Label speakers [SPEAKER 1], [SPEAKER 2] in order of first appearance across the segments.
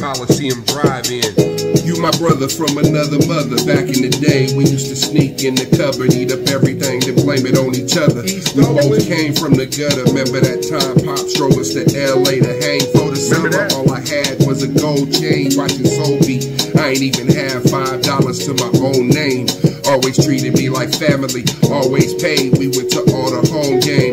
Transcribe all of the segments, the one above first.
[SPEAKER 1] Coliseum Drive-In. You my brother from another mother. Back in the day, we used to sneak in the cupboard, eat up everything, then blame it on each other. We both came from the gutter. Remember that time Pop drove us to LA to hang for the summer? All I had was a gold chain, watching Soul Beat. I ain't even have five dollars to my own name. Always treated me like family, always paid. We went to all the home games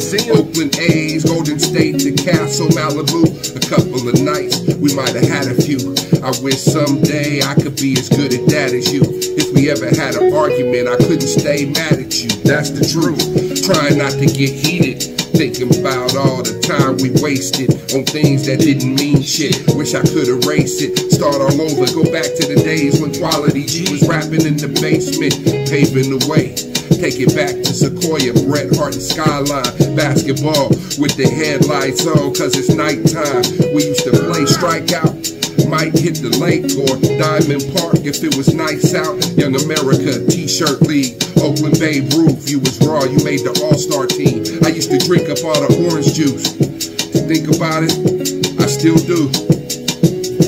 [SPEAKER 1] automatically.
[SPEAKER 2] Coliseum.
[SPEAKER 1] Oakland A's, Golden State to Castle Malibu. A couple of nights, we might have had a few. I wish someday I could be as good at that as you. If we ever had an argument, I couldn't stay mad at you. That's the truth. Trying not to get heated. Thinking about all the time we wasted on things that didn't mean shit. Wish I could erase it, start all over, go back to the days when Quality G was rapping in the basement, paving the way. Take it back to Sequoia, Bret Harte and Skyline, basketball with the headlights on, cause it's nighttime. We used to play strikeout. Might hit the lake or Diamond Park if it was nice out. Young America, T-shirt league, Oakland Babe Ruth. You was raw, you made the All-Star team. I used to drink up all the orange juice. To Think about it, I still do.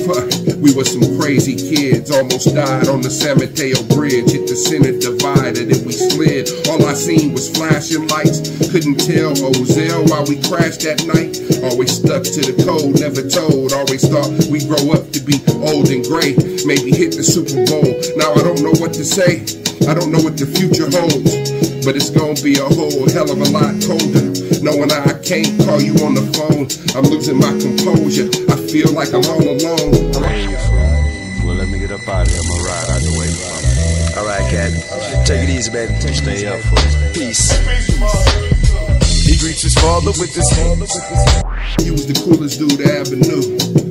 [SPEAKER 1] Fuck, we were some crazy kids. Almost died on the San Mateo Bridge. Hit the center divider, then we I seen was flashing lights. Couldn't tell Ozell why we crashed that night. Always stuck to the code, never told. Always thought we grow up to be old and gray. Maybe hit the Super Bowl. Now I don't know what to say. I don't know what the future holds. But it's gonna be a whole hell of a lot colder. Knowing I can't call you on the phone. I'm losing my composure. I feel like I'm all alone.
[SPEAKER 3] Well, let me get up out of here.
[SPEAKER 4] Cat. Take it easy, baby.
[SPEAKER 3] Stay up for it.
[SPEAKER 4] Peace.
[SPEAKER 3] He greets his father with his hand.
[SPEAKER 1] He was the coolest dude I ever knew.